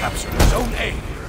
captured Zone A.